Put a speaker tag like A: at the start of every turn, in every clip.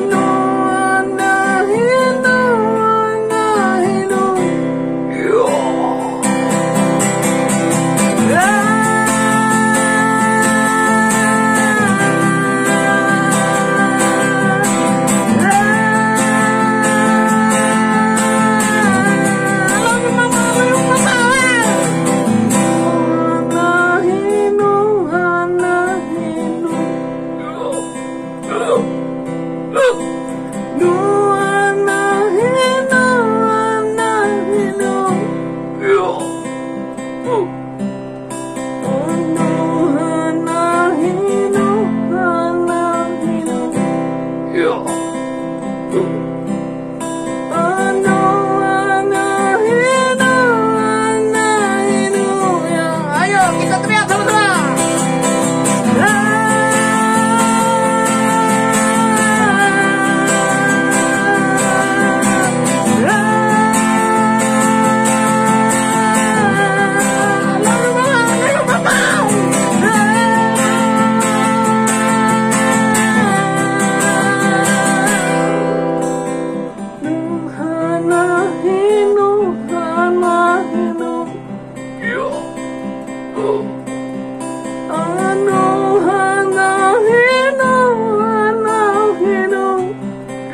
A: no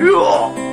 A: Yeah!